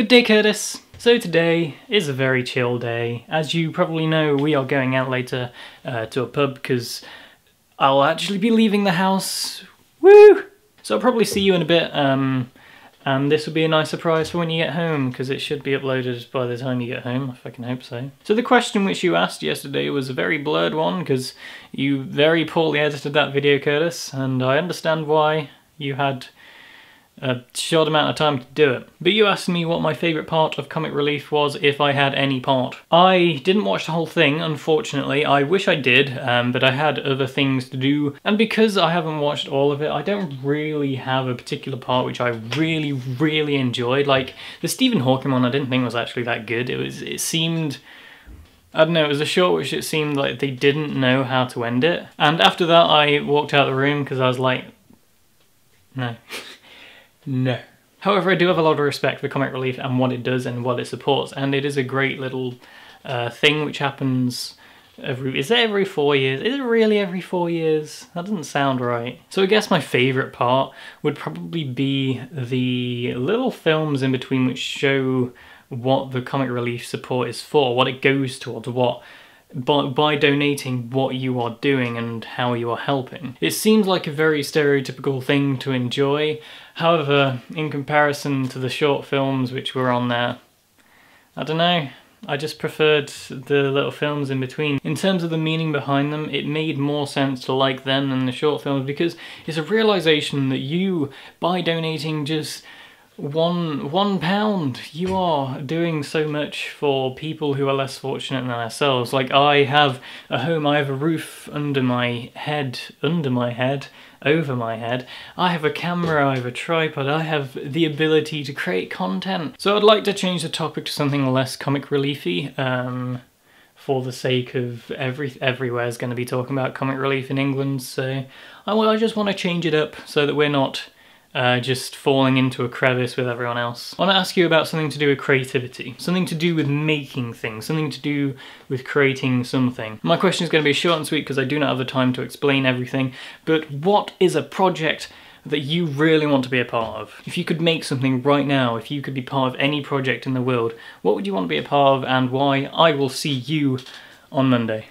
Good day, Curtis. So today is a very chill day. As you probably know, we are going out later uh, to a pub because I'll actually be leaving the house. Woo! So I'll probably see you in a bit. Um, and this will be a nice surprise for when you get home because it should be uploaded by the time you get home, if I can hope so. So the question which you asked yesterday was a very blurred one because you very poorly edited that video, Curtis, and I understand why you had a short amount of time to do it. But you asked me what my favourite part of Comic Relief was if I had any part. I didn't watch the whole thing, unfortunately. I wish I did, um, but I had other things to do. And because I haven't watched all of it, I don't really have a particular part which I really, really enjoyed. Like, the Stephen Hawking one I didn't think was actually that good. It was, it seemed... I don't know, it was a short which it seemed like they didn't know how to end it. And after that I walked out the room because I was like, no. No. However, I do have a lot of respect for Comic Relief and what it does and what it supports, and it is a great little uh, thing which happens every. Is it every four years? Is it really every four years? That doesn't sound right. So I guess my favourite part would probably be the little films in between which show what the Comic Relief support is for, what it goes towards, what by, by donating what you are doing and how you are helping. It seems like a very stereotypical thing to enjoy, however, in comparison to the short films which were on there, I don't know, I just preferred the little films in between. In terms of the meaning behind them, it made more sense to like them than the short films because it's a realization that you, by donating just one one pound. You are doing so much for people who are less fortunate than ourselves. Like i have a home i have a roof under my head under my head over my head. I have a camera i have a tripod i have the ability to create content. So i'd like to change the topic to something less comic reliefy um, for the sake of every everywhere is going to be talking about comic relief in england. So I, I just want to change it up so that we're not uh, just falling into a crevice with everyone else. I want to ask you about something to do with creativity, something to do with making things, something to do with creating something. My question is going to be short and sweet because I do not have the time to explain everything, but what is a project that you really want to be a part of? If you could make something right now, if you could be part of any project in the world, what would you want to be a part of and why? I will see you on Monday.